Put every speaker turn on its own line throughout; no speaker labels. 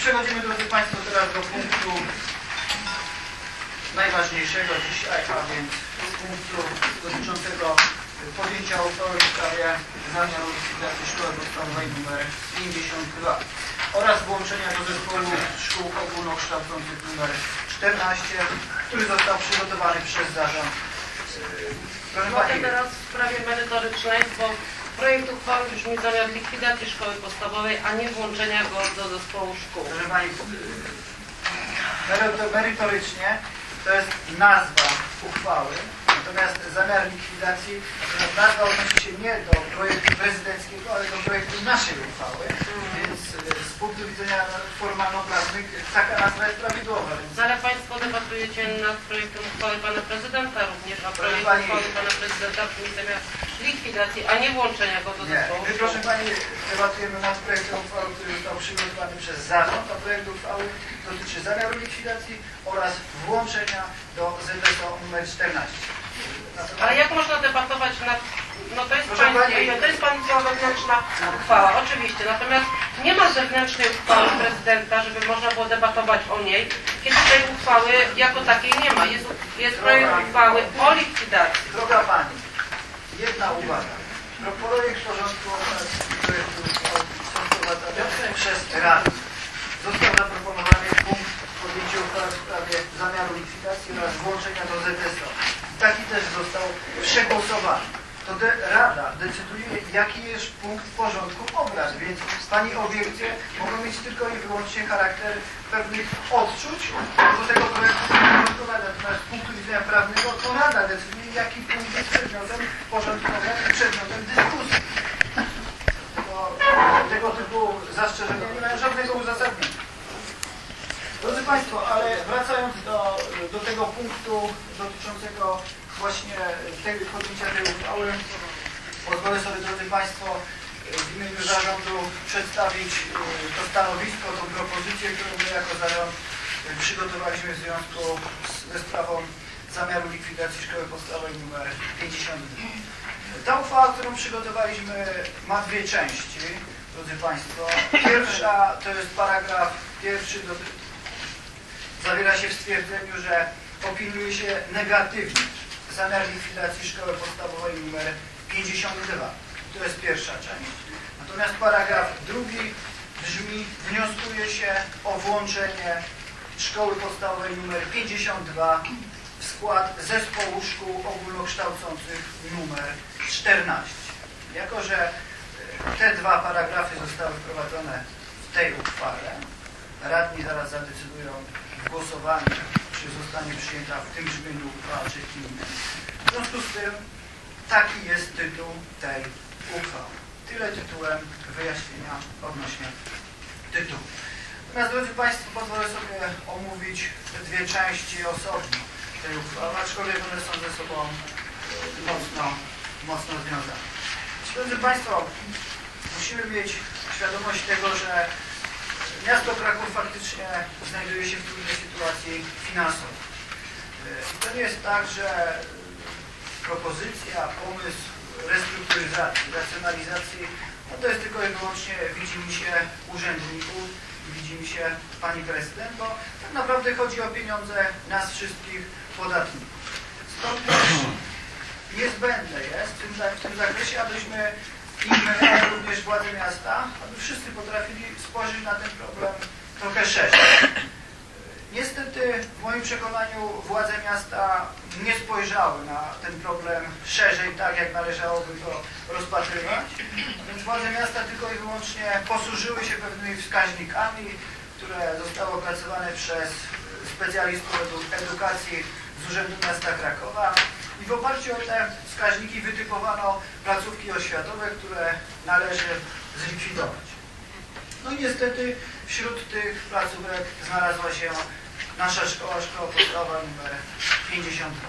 Przechodzimy, drodzy Państwo, teraz do punktu najważniejszego dzisiaj, a więc punktu dotyczącego podjęcia uchwały w sprawie zamiaru likwidacji szkoły podstawowej nr 52 oraz włączenia do zespołu szkół ogólnokształcących nr 14, który został przygotowany przez zarząd. Yy, Proszę
Mogę
Pani,
teraz w sprawie merytorycznej, bo projekt uchwały brzmi zamiar likwidacji szkoły podstawowej, a nie włączenia go do zespołu szkół.
proszę Pani, yy, meryto- merytorycznie to jest nazwa uchwały, natomiast zamiar likwidacji, natomiast nazwa odnosi się nie do projektu prezydenckiego, ale do projektu naszej uchwały, więc yy, z punktu widzenia formalno-prawnych taka nazwa jest prawidłowa. Więc
Ale Państwo debatujecie nad projektem uchwały Pana Prezydenta również, a projekt
Pani-
uchwały Pana Prezydenta brzmi zamiar likwidacji, a nie włączenia go do
Nie,
zespołu
my
szkół.
proszę Pani debatujemy nad projektem uchwały, który został przygotowany przez zarząd, a projekt uchwały dotyczy zamiaru likwidacji oraz włączenia do ZSO nr 14. Natomiast-
Ale jak można debatować nad... No to jest,
Proszę
państwa,
pani-
to jest Państwa wewnętrzna uchwała, oczywiście. Natomiast nie ma zewnętrznej uchwały prezydenta, żeby można było debatować o niej, kiedy tej uchwały jako takiej nie ma. Jest, jest projekt uchwały o likwidacji.
Droga Pani, jedna uwaga. Pro projekt porządku obrad wprowadzane przez Radę. Został zaproponowany punkt podjęcia uchwały w sprawie zamiaru likwidacji oraz włączenia do ZSO. Taki też został przegłosowany. To de Rada decyduje, jaki jest punkt w porządku obrad, więc Pani obiekcje mogą mieć tylko i wyłącznie charakter pewnych odczuć do tego projektu porządkowego. Natomiast z punktu widzenia prawnego to Rada decyduje, jaki punkt jest przedmiotem porządku obrad i przedmiotem dyskusji. Tego, tego typu zastrzeżenia nie mają żadnego uzasadnienia. Drodzy Państwo, ale wracając do, do tego punktu dotyczącego właśnie tej, podjęcia tej uchwały, pozwolę sobie, drodzy Państwo, w imieniu zarządu przedstawić y, to stanowisko, tą propozycję, którą my jako zarząd y, przygotowaliśmy w związku z, ze sprawą zamiaru likwidacji szkoły podstawowej nr 52. Ta uchwała, którą przygotowaliśmy, ma dwie części, drodzy Państwo. Pierwsza to jest paragraf pierwszy, doty- zawiera się w stwierdzeniu, że opiniuje się negatywnie zamiar likwidacji szkoły podstawowej nr 52. To jest pierwsza część. Natomiast paragraf drugi brzmi, wnioskuje się o włączenie szkoły podstawowej nr 52 w skład zespołu szkół ogólnokształcących numer 14. Jako, że e, te dwa paragrafy zostały wprowadzone w tej uchwale, radni zaraz zadecydują w głosowaniu, czy zostanie przyjęta w tym brzmieniu uchwała, czy w innym. W związku z tym taki jest tytuł tej uchwały. Tyle tytułem wyjaśnienia odnośnie tytułu. Natomiast, drodzy Państwo, pozwolę sobie omówić dwie części osobno tej uchwały, aczkolwiek one są ze sobą e, mocno, mocno związane. Drodzy Państwo, musimy mieć świadomość tego, że miasto Kraków faktycznie znajduje się w trudnej sytuacji finansowej. I to nie jest tak, że propozycja, pomysł restrukturyzacji, racjonalizacji, no to jest tylko i wyłącznie widzi mi się urzędników, widzi mi się pani prezydent, bo tak naprawdę chodzi o pieniądze nas wszystkich podatników. Stąd też niezbędne jest w tym, w tym zakresie, abyśmy i również władze miasta, aby wszyscy potrafili spojrzeć na ten problem trochę szerzej. Niestety w moim przekonaniu władze miasta nie spojrzały na ten problem szerzej, tak jak należałoby to rozpatrywać. Więc władze miasta tylko i wyłącznie posłużyły się pewnymi wskaźnikami, które zostały opracowane przez specjalistów edu- edukacji z Urzędu Miasta Krakowa i w oparciu o te wskaźniki wytypowano placówki oświatowe, które należy zlikwidować. No i niestety wśród tych placówek znalazła się nasza szkoła, szkoła podstawowa numer 52.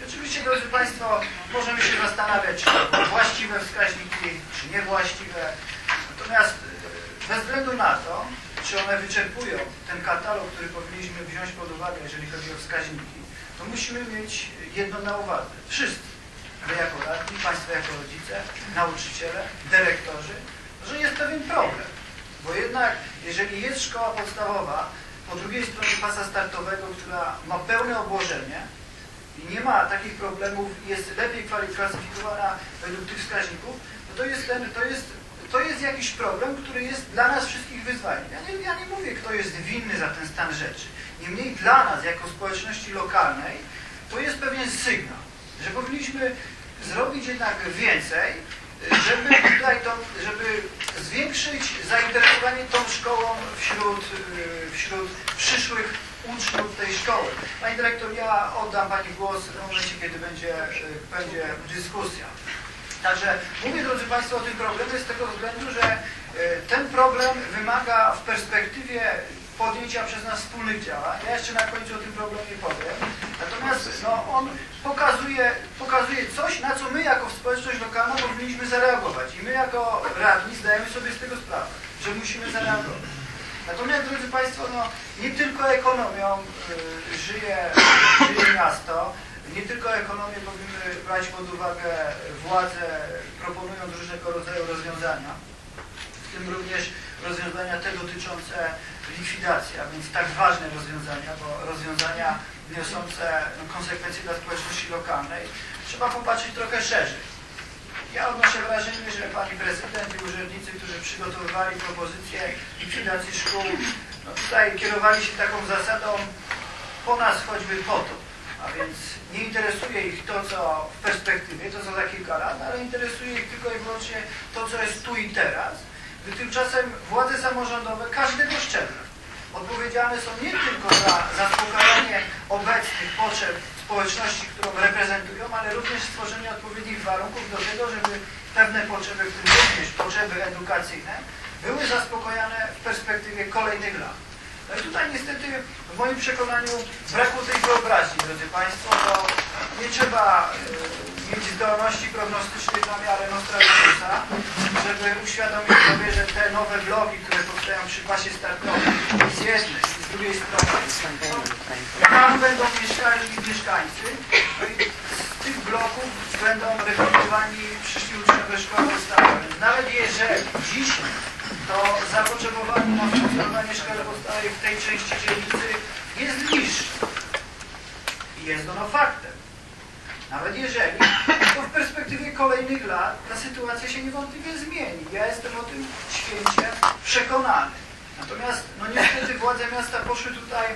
I oczywiście, drodzy Państwo, możemy się zastanawiać, czy właściwe wskaźniki, czy niewłaściwe. Natomiast e, bez względu na to, czy one wyczerpują ten katalog, który powinniśmy wziąć pod uwagę, jeżeli chodzi o wskaźniki, to musimy mieć jedno na uwadze. Wszyscy, wy jako radni, Państwo jako rodzice, nauczyciele, dyrektorzy, że jest pewien problem. Bo jednak, jeżeli jest szkoła podstawowa, po drugiej stronie pasa startowego, która ma pełne obłożenie i nie ma takich problemów, jest lepiej kwali- klasyfikowana według tych wskaźników, no to jest, ten, to, jest, to jest jakiś problem, który jest dla nas wszystkich wyzwaniem. Ja nie, ja nie mówię, kto jest winny za ten stan rzeczy. Niemniej dla nas, jako społeczności lokalnej, to jest pewien sygnał, że powinniśmy zrobić jednak więcej, żeby tutaj to, żeby zwiększyć zainteresowanie tą szkołą wśród, y, wśród przyszłych uczniów tej szkoły. Pani dyrektor, ja oddam Pani głos w momencie, kiedy będzie, będzie dyskusja. Także mówię, drodzy Państwo, o tym problemie z tego względu, że y, ten problem wymaga w perspektywie podjęcia przez nas wspólnych działań. Ja jeszcze na końcu o tym problemie powiem. Natomiast no, on pokazuje, pokazuje coś, na co my jako społeczność lokalna powinniśmy zareagować. I my jako radni zdajemy sobie z tego sprawę, że musimy zareagować. Natomiast, drodzy Państwo, no, nie tylko ekonomią y, żyje, żyje miasto, nie tylko ekonomię powinny brać pod uwagę władze, proponując różnego rodzaju rozwiązania, w tym również rozwiązania te dotyczące likwidacji, a więc tak ważne rozwiązania, bo rozwiązania niosące no, konsekwencje dla społeczności lokalnej, trzeba popatrzeć trochę szerzej. Ja odnoszę wrażenie, że pani prezydent i urzędnicy, którzy przygotowywali propozycję likwidacji szkół, no tutaj kierowali się taką zasadą po nas choćby potop. A więc nie interesuje ich to, co w perspektywie, to co za kilka lat, ale interesuje ich tylko i wyłącznie to, co jest tu i teraz. Gdy tymczasem władze samorządowe każdego szczebla odpowiedzialne są nie tylko za zaspokajanie obecnych potrzeb społeczności, którą reprezentują, ale również stworzenie odpowiednich warunków do tego, żeby pewne potrzeby, w tym również potrzeby edukacyjne, były zaspokojane w perspektywie kolejnych lat. No i tutaj niestety w moim przekonaniu brakło tej wyobraźni, drodzy Państwo, bo nie trzeba y, mieć zdolności prognostycznej na miarę Nostradamusa, żeby uświadomić sobie, że te nowe bloki, które powstają przy pasie startowym z jednej z drugiej strony, tam będą mieszkali mieszkańcy, no z tych bloków będą rekrutowani przyszli uczniowie szkoły podstawowej. Nawet jeżeli dzisiaj to zapotrzebowanie na funkcjonowanie szkoły podstawowej w tej części dzielnicy jest niższe. I jest ono faktem. Nawet jeżeli, perspektywie kolejnych lat ta sytuacja się niewątpliwie zmieni. Ja jestem o tym święcie przekonany. Natomiast, no niestety władze miasta poszły tutaj,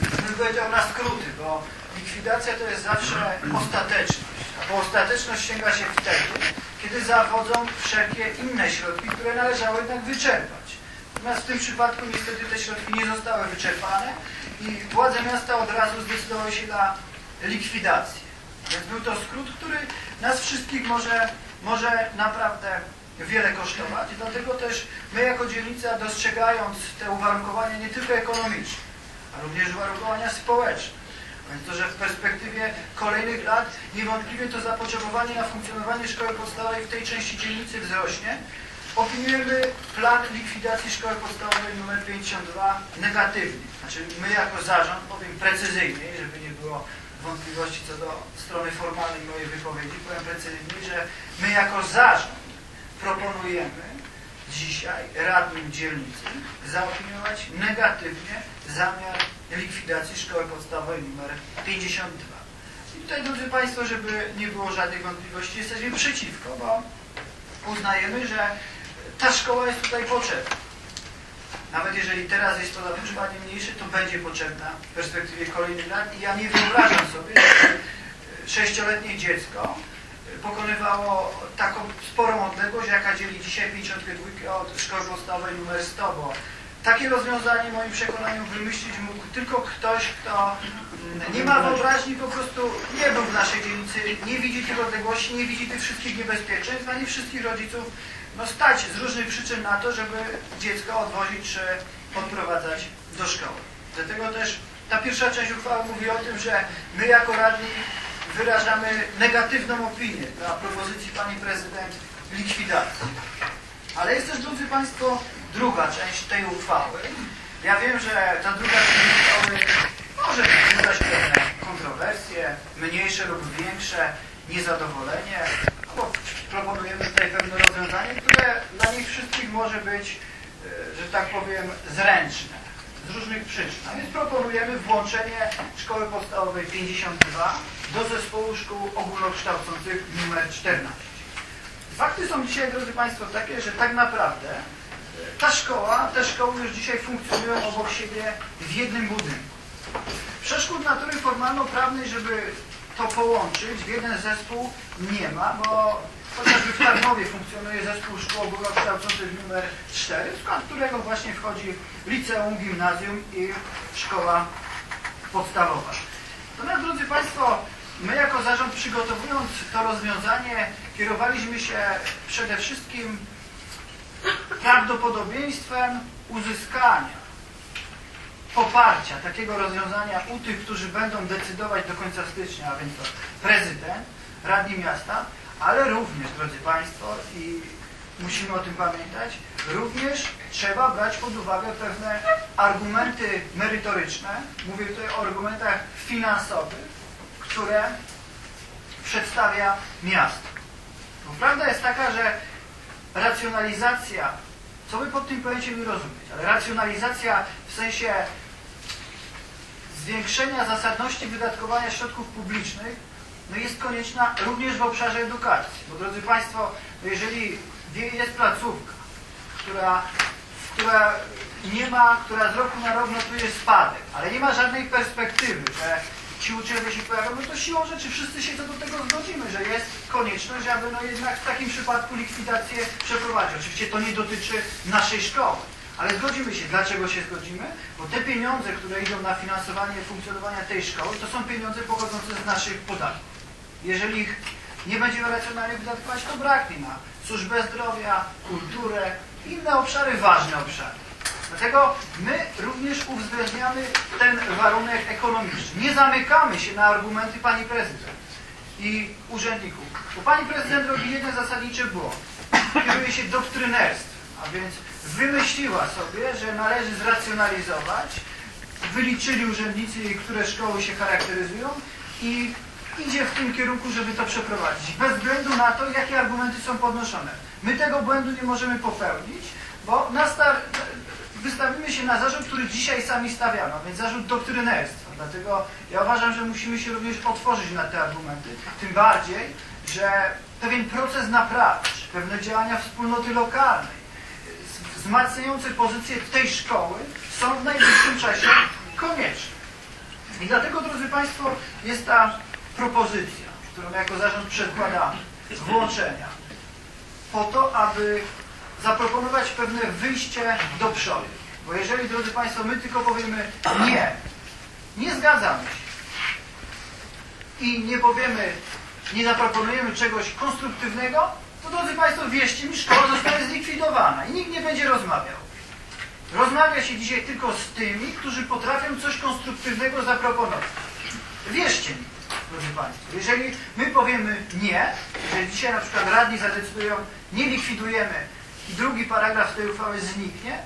bym powiedział, na skróty, bo likwidacja to jest zawsze ostateczność. A ostateczność sięga się wtedy, kiedy zawodzą wszelkie inne środki, które należało jednak wyczerpać. Natomiast w tym przypadku niestety te środki nie zostały wyczerpane i władze miasta od razu zdecydowały się na likwidację. Więc był to skrót, który nas wszystkich może, może naprawdę wiele kosztować. I dlatego też my jako dzielnica dostrzegając te uwarunkowania nie tylko ekonomiczne, a również uwarunkowania społeczne, więc to, że w perspektywie kolejnych lat niewątpliwie to zapotrzebowanie na funkcjonowanie szkoły podstawowej w tej części dzielnicy wzrośnie, opiniujemy plan likwidacji szkoły podstawowej nr 52 negatywnie. Znaczy my jako zarząd, powiem precyzyjniej, żeby nie było wątpliwości co do strony formalnej mojej wypowiedzi, powiem precyzyjniej, że my jako zarząd proponujemy dzisiaj radnym dzielnicy zaopiniować negatywnie zamiar likwidacji szkoły podstawowej nr 52. I tutaj, drodzy Państwo, żeby nie było żadnych wątpliwości, jesteśmy przeciwko, bo uznajemy, że ta szkoła jest tutaj potrzebna. Nawet jeżeli teraz jest to zapotrzebowanie mniejsze, to będzie potrzebna w perspektywie kolejnych lat. I ja nie wyobrażam sobie, że sześcioletnie dziecko pokonywało taką sporą odległość, jaka dzieli dzisiaj 52 od szkoły podstawowej numer 100, bo takie rozwiązanie w moim przekonaniu wymyślić mógł tylko ktoś, kto nie ma wyobraźni, po prostu nie był w naszej dzielnicy, nie widzi tych odległości, nie widzi tych wszystkich niebezpieczeństw, a nie wszystkich rodziców no, stać z różnych przyczyn na to, żeby dziecko odwozić czy odprowadzać do szkoły. Dlatego też ta pierwsza część uchwały mówi o tym, że my jako radni wyrażamy negatywną opinię dla propozycji pani prezydent likwidacji. Ale jest też, drodzy Państwo, druga część tej uchwały. Ja wiem, że ta druga część uchwały może wzbudzać pewne kontrowersje, mniejsze lub większe, niezadowolenie, bo proponujemy tutaj pewne rozwiązanie, które dla nich wszystkich może być e, że tak powiem, zręczne z różnych przyczyn. A więc proponujemy włączenie Szkoły Podstawowej 52 do zespołu szkół ogólnokształcących numer 14. Fakty są dzisiaj, drodzy Państwo, takie, że tak naprawdę ta szkoła, te szkoły już dzisiaj funkcjonują obok siebie w jednym budynku. Przeszkód natury formalno-prawnej, żeby to połączyć w jeden zespół nie ma, bo chociażby w Tarnowie funkcjonuje zespół szkół ogólnokształcących numer 4, w skład którego właśnie wchodzi liceum, gimnazjum i szkoła podstawowa. Natomiast, drodzy Państwo, my jako zarząd przygotowując to rozwiązanie kierowaliśmy się przede wszystkim prawdopodobieństwem uzyskania poparcia takiego rozwiązania u tych, którzy będą decydować do końca stycznia, a więc to prezydent, radni miasta, ale również, drodzy Państwo, i musimy o tym pamiętać, również trzeba brać pod uwagę pewne argumenty merytoryczne, mówię tutaj o argumentach finansowych, które przedstawia miasto. Bo prawda jest taka, że racjonalizacja, co by pod tym pojęciem rozumieć, ale racjonalizacja w sensie zwiększenia zasadności wydatkowania środków publicznych no jest konieczna również w obszarze edukacji. Bo drodzy Państwo, no jeżeli jest placówka, która, która nie ma, która z roku na rok notuje spadek, ale nie ma żadnej perspektywy, że ci uczniowie się pojawią, no to siłą rzeczy wszyscy się co do tego zgodzimy, że jest konieczność, aby no jednak w takim przypadku likwidację przeprowadzić. Oczywiście to nie dotyczy naszej szkoły. Ale zgodzimy się. Dlaczego się zgodzimy? Bo te pieniądze, które idą na finansowanie funkcjonowania tej szkoły, to są pieniądze pochodzące z naszych podatków. Jeżeli ich nie będziemy racjonalnie wydatkować, to braknie na służbę zdrowia, kulturę inne obszary, ważne obszary. Dlatego my również uwzględniamy ten warunek ekonomiczny. Nie zamykamy się na argumenty pani prezydent i urzędników. Bo pani prezydent robi jeden zasadniczy błąd. Kieruje się doktrynerstwem, a więc wymyśliła sobie, że należy zracjonalizować, wyliczyli urzędnicy, które szkoły się charakteryzują i idzie w tym kierunku, żeby to przeprowadzić, bez względu na to, jakie argumenty są podnoszone. My tego błędu nie możemy popełnić, bo nastar wystawimy się na zarzut, który dzisiaj sami stawiamy, więc zarzut doktrynerstwa. Dlatego ja uważam, że musimy się również otworzyć na te argumenty. Tym bardziej, że pewien proces naprawczy, pewne działania wspólnoty lokalnej, wzmacniające pozycję tej szkoły są w najbliższym czasie konieczne. I dlatego, drodzy Państwo, jest ta propozycja, którą jako zarząd przedkładamy, włączenia, po to, aby zaproponować pewne wyjście do przodu. Bo jeżeli, drodzy Państwo, my tylko powiemy nie, nie zgadzamy się i nie powiemy, nie zaproponujemy czegoś konstruktywnego, to drodzy Państwo, wierzcie mi, szkoła zostanie zlikwidowana i nikt nie będzie rozmawiał. Rozmawia się dzisiaj tylko z tymi, którzy potrafią coś konstruktywnego zaproponować. Wierzcie mi, drodzy Państwo, jeżeli my powiemy nie, że dzisiaj na przykład radni zadecydują, nie likwidujemy drugi paragraf tej uchwały zniknie,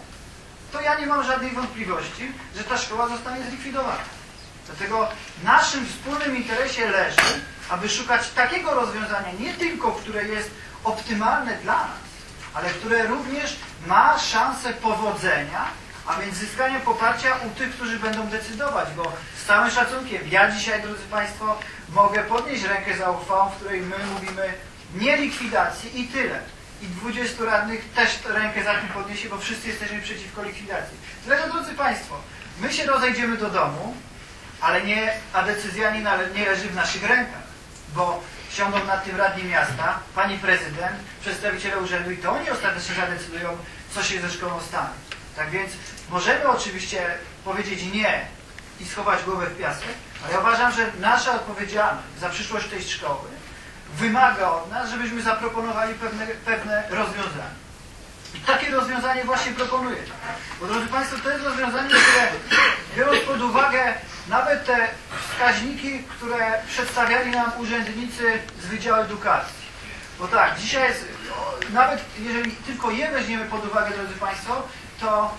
to ja nie mam żadnej wątpliwości, że ta szkoła zostanie zlikwidowana. Dlatego naszym wspólnym interesie leży, aby szukać takiego rozwiązania, nie tylko, które jest optymalne dla nas, ale które również ma szansę powodzenia, a więc zyskania poparcia u tych, którzy będą decydować, bo z całym szacunkiem, ja dzisiaj, drodzy Państwo, mogę podnieść rękę za uchwałą, w której my mówimy nie likwidacji i tyle. I 20 radnych też rękę za tym podniesie, bo wszyscy jesteśmy przeciwko likwidacji. Dlatego, drodzy Państwo, my się rozejdziemy do domu, ale nie, a decyzja nie, nie leży w naszych rękach, bo siądą nad tym radni miasta, pani prezydent, przedstawiciele urzędu i to oni ostatecznie zadecydują, co się ze szkołą stanie. Tak więc możemy oczywiście powiedzieć nie i schować głowę w piasek, ale ja uważam, że nasza odpowiedzialność za przyszłość tej szkoły wymaga od nas, żebyśmy zaproponowali pewne, pewne rozwiązanie. I takie rozwiązanie właśnie proponuję. Bo drodzy Państwo, to jest rozwiązanie, które biorąc pod uwagę nawet te wskaźniki, które przedstawiali nam urzędnicy z Wydziału Edukacji. Bo tak, dzisiaj jest, nawet jeżeli tylko je weźmiemy pod uwagę, drodzy Państwo, to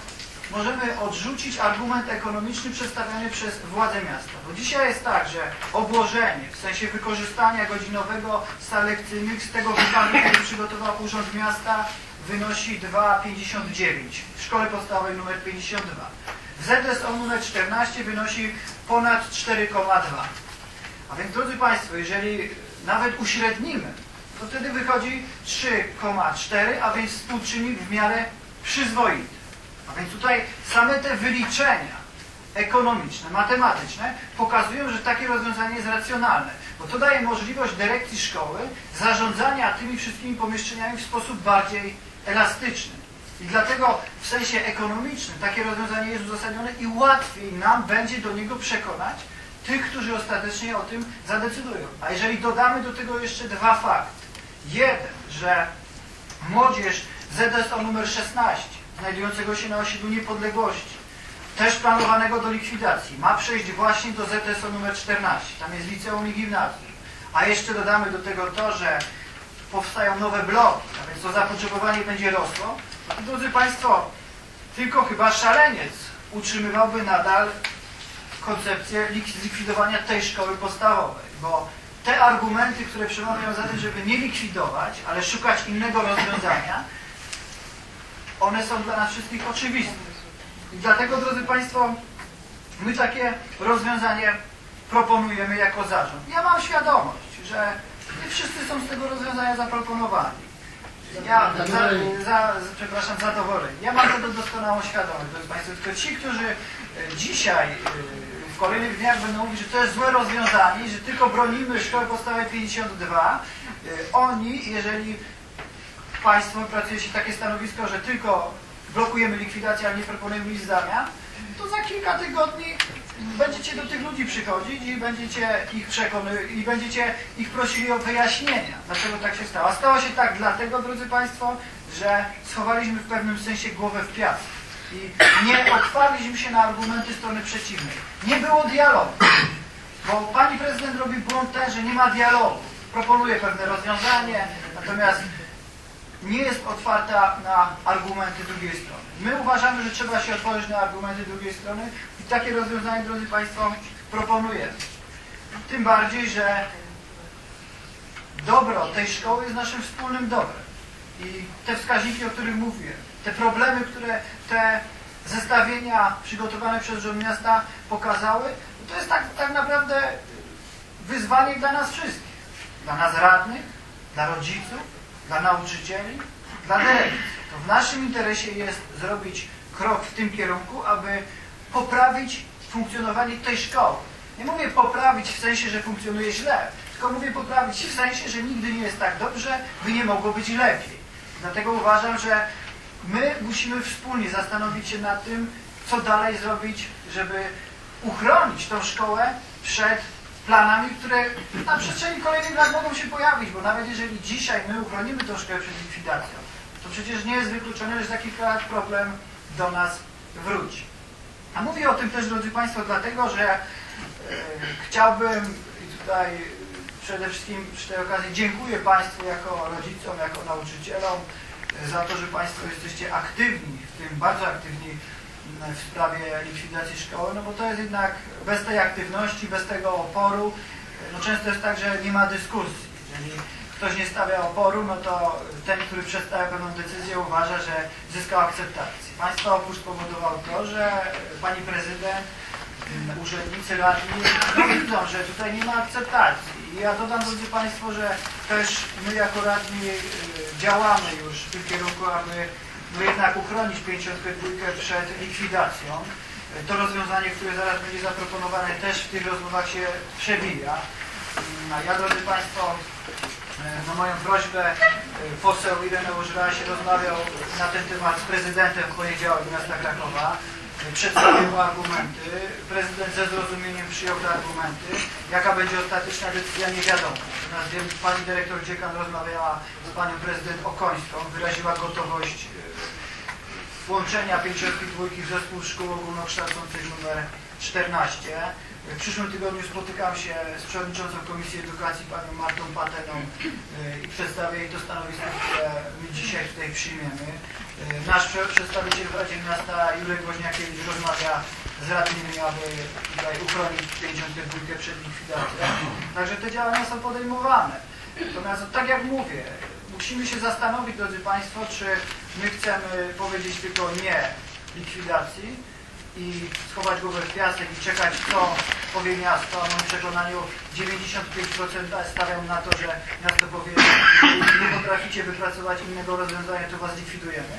możemy odrzucić argument ekonomiczny przedstawiony przez władze miasta. Bo dzisiaj jest tak, że obłożenie, w sensie wykorzystania godzinowego sal lekcyjnych z tego wypadku, który przygotował Urząd Miasta, wynosi 2,59 w szkole podstawowej numer 52. ZSO numer 14 wynosi ponad 4,2. A więc drodzy Państwo, jeżeli nawet uśrednimy, to wtedy wychodzi 3,4, a więc współczynnik w miarę przyzwoity. A więc tutaj same te wyliczenia ekonomiczne, matematyczne pokazują, że takie rozwiązanie jest racjonalne, bo to daje możliwość dyrekcji szkoły zarządzania tymi wszystkimi pomieszczeniami w sposób bardziej elastyczny. I dlatego w sensie ekonomicznym takie rozwiązanie jest uzasadnione i łatwiej nam będzie do niego przekonać tych, którzy ostatecznie o tym zadecydują. A jeżeli dodamy do tego jeszcze dwa fakty. Jeden, że młodzież ZSO numer 16, znajdującego się na osiedlu Niepodległości, też planowanego do likwidacji, ma przejść właśnie do ZSO numer 14. Tam jest liceum i gimnazjum. A jeszcze dodamy do tego to, że powstają nowe bloki, a więc to zapotrzebowanie będzie rosło. Drodzy Państwo, tylko chyba szaleniec utrzymywałby nadal koncepcję zlikwidowania tej szkoły podstawowej, bo te argumenty, które przemawiają za tym, żeby nie likwidować, ale szukać innego rozwiązania, one są dla nas wszystkich oczywiste. I dlatego, drodzy Państwo, my takie rozwiązanie proponujemy jako zarząd. Ja mam świadomość, że nie wszyscy są z tego rozwiązania zaproponowani. Ja, za, za, przepraszam, zadowoleni. Ja mam tego doskonałą świadomość, drodzy Państwo, tylko ci, którzy e, dzisiaj e, w kolejnych dniach będą mówić, że to jest złe rozwiązanie, że tylko bronimy szkoły podstawowej 52, e, oni, jeżeli Państwo pracujecie takie stanowisko, że tylko blokujemy likwidację, ale nie proponujemy nic zamian, to za kilka tygodni będziecie do tych ludzi przychodzić i będziecie ich przekonywać i będziecie ich prosili o wyjaśnienia, dlaczego tak się stało. A stało się tak dlatego, drodzy Państwo, że schowaliśmy w pewnym sensie głowę w piasek i nie otwarliśmy się na argumenty strony przeciwnej. Nie było dialogu, bo pani prezydent robi błąd ten, że nie ma dialogu. Proponuje pewne rozwiązanie, natomiast nie jest otwarta na argumenty drugiej strony. My uważamy, że trzeba się otworzyć na argumenty drugiej strony i takie rozwiązanie, drodzy Państwo, proponujemy. Tym bardziej, że dobro tej szkoły jest naszym wspólnym dobrem. I te wskaźniki, o których mówię, te problemy, które te zestawienia przygotowane przez Rząd Miasta pokazały, to jest tak, tak naprawdę wyzwanie dla nas wszystkich. Dla nas radnych, dla rodziców, dla nauczycieli, dla dyrekcji. To w naszym interesie jest zrobić krok w tym kierunku, aby poprawić funkcjonowanie tej szkoły. Nie mówię poprawić w sensie, że funkcjonuje źle, tylko mówię poprawić w sensie, że nigdy nie jest tak dobrze, by nie mogło być lepiej. Dlatego uważam, że my musimy wspólnie zastanowić się nad tym, co dalej zrobić, żeby uchronić tą szkołę przed planami, które na przestrzeni kolejnych lat mogą się pojawić, bo nawet jeżeli dzisiaj my uchronimy tą szkołę przed likwidacją, to przecież nie jest wykluczone, że za kilka lat problem do nas wróci. A mówię o tym też, drodzy Państwo, dlatego, że e, chciałbym i tutaj przede wszystkim przy tej okazji dziękuję Państwu jako rodzicom, jako nauczycielom za to, że Państwo jesteście aktywni, w tym bardzo aktywni w sprawie likwidacji szkoły, no bo to jest jednak bez tej aktywności, bez tego oporu, no często jest tak, że nie ma dyskusji. Jeżeli ktoś nie stawia oporu, no to ten, który przedstawia pewną decyzję uważa, że zyskał akceptację. Państwa opór spowodował to, że pani prezydent, urzędnicy radni no widzą, że tutaj nie ma akceptacji. I ja dodam, drodzy Państwo, że też my jako radni y, działamy już w tym kierunku, aby no jednak uchronić 52 przed likwidacją. To rozwiązanie, które zaraz będzie zaproponowane, też w tych rozmowach się przewija. A ja, drodzy Państwo, na moją prośbę poseł Ireneusz się rozmawiał na ten temat z prezydentem w poniedziałek miasta Krakowa przedstawił mu argumenty. Prezydent ze zrozumieniem przyjął te argumenty. Jaka będzie ostateczna decyzja, nie wiadomo. Natomiast pani dyrektor Dziekan rozmawiała z panią prezydent Okońską, wyraziła gotowość e, włączenia 52 w zespół szkół ogólnokształcących numer 14. W przyszłym tygodniu spotykam się z przewodniczącą Komisji Edukacji panią Martą Pateną e, i przedstawię jej to stanowisko, które my dzisiaj tutaj przyjmiemy. E, nasz przedstawiciel w Radzie Miasta Jurek Woźniakiewicz rozmawia z radnymi, aby tutaj uchronić 52 przed likwidacją. Także te działania są podejmowane. Natomiast tak jak mówię, musimy się zastanowić, drodzy Państwo, czy my chcemy powiedzieć tylko nie likwidacji i schować głowę w piasek i czekać, co powie miasto. A moim przekonaniu 95% stawiam na to, że miasto powie, jeżeli nie potraficie wypracować innego rozwiązania, to was likwidujemy.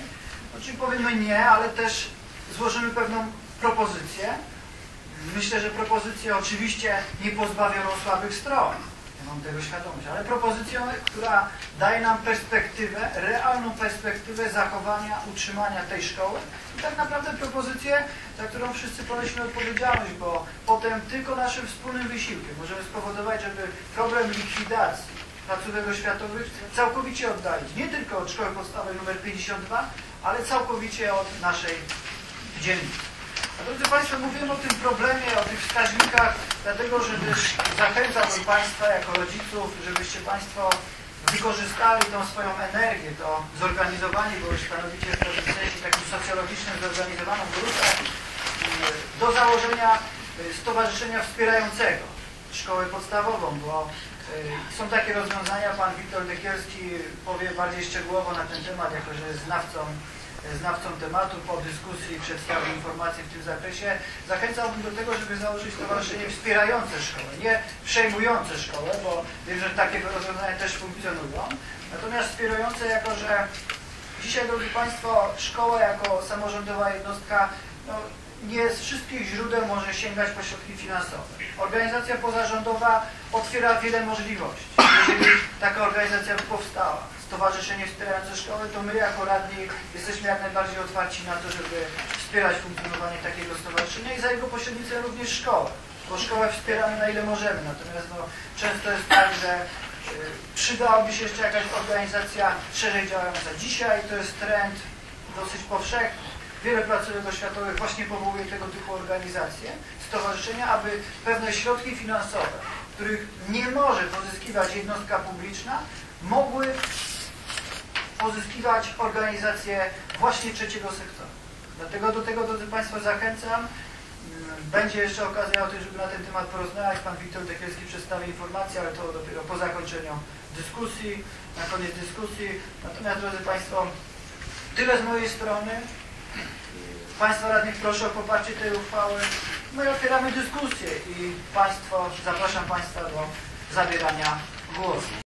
Znaczy powiemy nie, ale też złożymy pewną propozycję. Myślę, że propozycje oczywiście nie pozbawioną słabych stron. Mam tego świadomość, ale propozycją, która daje nam perspektywę, realną perspektywę zachowania, utrzymania tej szkoły i tak naprawdę propozycję, za którą wszyscy ponieśmy odpowiedzialność, bo potem tylko naszym wspólnym wysiłkiem możemy spowodować, żeby problem likwidacji placówek oświatowych całkowicie oddalić. Nie tylko od szkoły podstawowej nr 52, ale całkowicie od naszej dzielnicy. Drodzy Państwo, mówiłem o tym problemie, o tych wskaźnikach, dlatego że też zachęcałbym Państwa jako rodziców, żebyście Państwo wykorzystali tą swoją energię, to zorganizowanie, bo już stanowicie w pewnym takim socjologicznym zorganizowaną grupę do założenia y, stowarzyszenia wspierającego szkołę podstawową, bo y, są takie rozwiązania, pan Wiktor Dekielski powie bardziej szczegółowo na ten temat, jako że jest znawcą znawcą tematu, po dyskusji przedstawił informacje w tym zakresie. Zachęcałbym do tego, żeby założyć stowarzyszenie wspierające szkołę, nie przejmujące szkołę, bo wiem, że takie rozwiązania też funkcjonują. Natomiast wspierające, jako że dzisiaj, drodzy Państwo, szkoła jako samorządowa jednostka no, nie z wszystkich źródeł może sięgać po środki finansowe. Organizacja pozarządowa otwiera wiele możliwości. Jeżeli taka organizacja by powstała, Stowarzyszenie Wspierające Szkoły, to my jako radni jesteśmy jak najbardziej otwarci na to, żeby wspierać funkcjonowanie takiego stowarzyszenia i za jego pośrednictwem również szkołę. Bo szkołę wspieramy na ile możemy, natomiast no, często jest tak, że y, przydałaby się jeszcze jakaś organizacja szerzej działająca. Dzisiaj to jest trend dosyć powszechny. Wiele placówek oświatowych właśnie powołuje tego typu organizacje, stowarzyszenia, aby pewne środki finansowe, których nie może pozyskiwać jednostka publiczna, mogły pozyskiwać organizacje właśnie trzeciego sektora. Dlatego do tego, drodzy Państwo, zachęcam. Będzie jeszcze okazja o tym, żeby na ten temat porozmawiać. Pan Wiktor Dekielski przedstawi informacje, ale to dopiero po zakończeniu dyskusji, na koniec dyskusji. Natomiast, drodzy Państwo, tyle z mojej strony. Państwa radnych proszę o poparcie tej uchwały. My otwieramy dyskusję i Państwo, zapraszam Państwa do zabierania głosu.